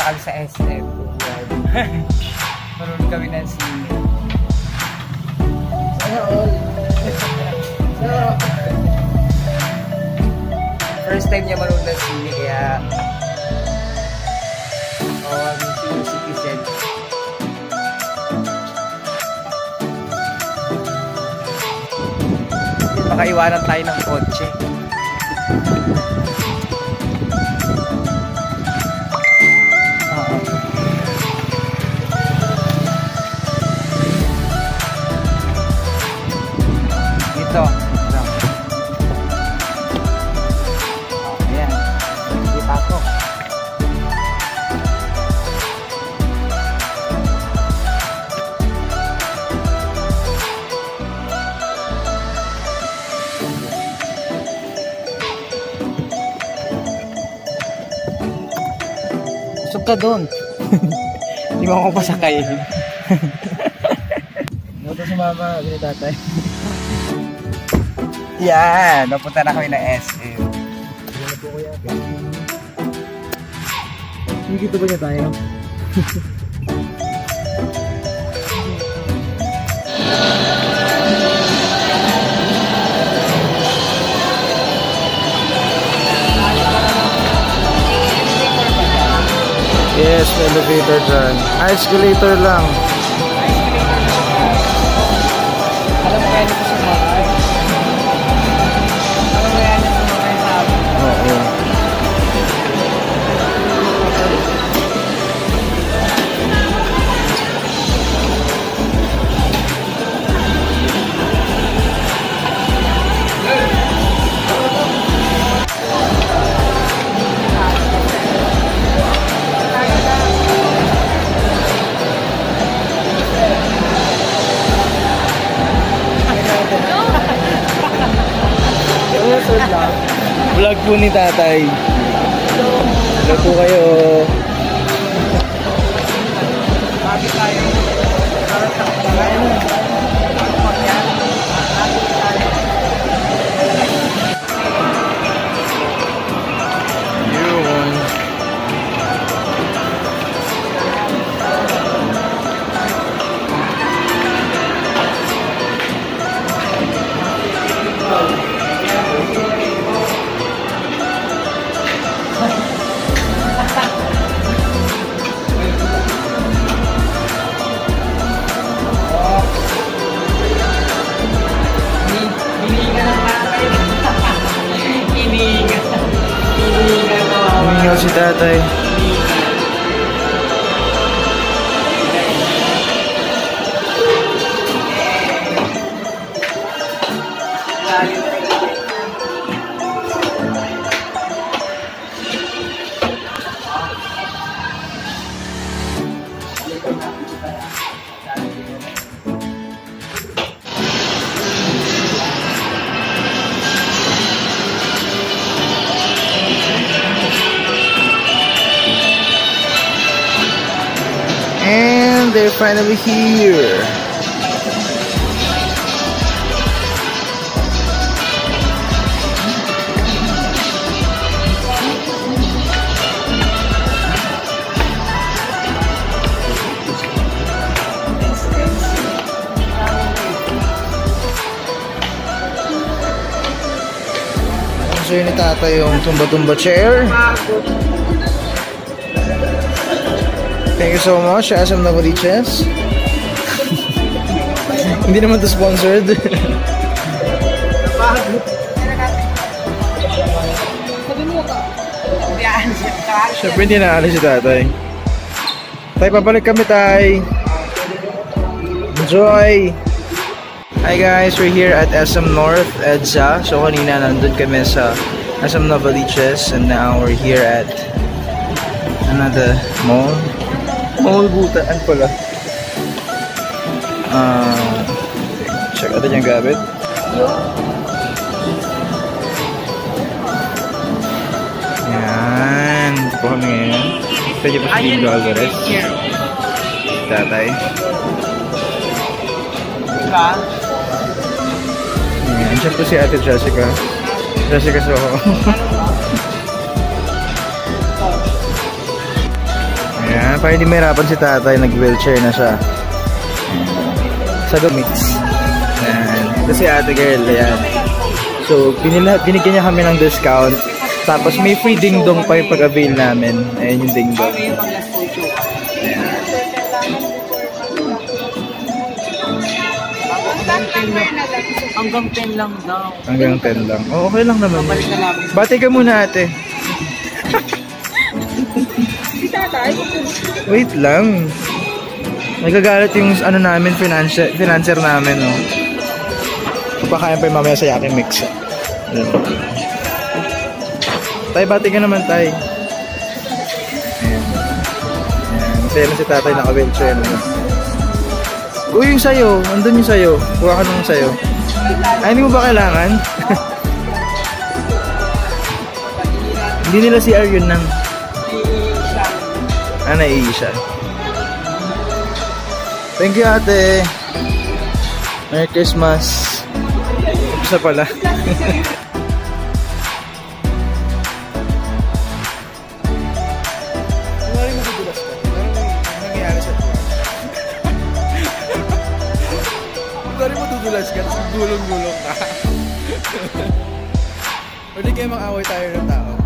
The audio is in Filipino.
kami sa SM. Manood kami ng sine. Sana all. First time niya manood ng sine, kaya... Oh, si Citizen. Baka iwanan tayo ng kotse. Ka doon. Hindi mo ako pasakay. To si mama, gani tatay. Yan, napunta na kami na SM. Ano kuya? Nakikita ba niya tayo? May elevator dyan. Ah, escalator lang. Vlog po ni tatay. Hello po kayo. Si tatay. And they're finally here. Ni tata yung tumba-tumba chair. Thank you so much, Asam Navaliches. Hindi naman to sponsored. Siyempre hindi naalis si tatay. Tay, pabalik kami tay. Enjoy! Hi guys, we're here at SM North, EDSA. So kanina nandun kami sa SM Novaliches and now we're here at another mall. Mall Butaan pala. Ah, check out yung gamit. Yan. Ito po kami ngayon. Pwede po si Dindo Alvarez. Tatay. Diba? Yan. Diyan po si Ate Jessica. Jessica Soho. para hindi mahirapan si tatay, nag-wheelchair na siya. Sa gamits. Ayan. Ito si ate girl, ayan. So, binila, binigyan niya kami ng discount. Tapos may free ding-dong pa yung pag-avail namin. Ayan yung ding-dong. Hanggang 10 lang daw. Hanggang 10 lang. Oh, okay lang naman. Balik na. Bati ka muna ate. Wait lang. Nagagalit yung ano namin, financier, financer namin, no. Papakain pa yung mamaya sa Yaki Mix. Ayan. Tay, bati ka naman, tay. Ayan. Masaya na si tatay naka-wheelchair. No? Uy, yung sayo. Andun yung sayo. Kuha ka nung sayo. Ay, hindi mo ba kailangan? hindi nila si Arjun nang... Ah, naiihi siya. Thank you, ate. Merry Christmas. Isa pala. Kunwari. Kunwari madudulas ka, tapos gulong-gulong ka. Pwede kayo mag-away tayo ng tao.